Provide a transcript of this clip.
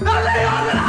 ¡No le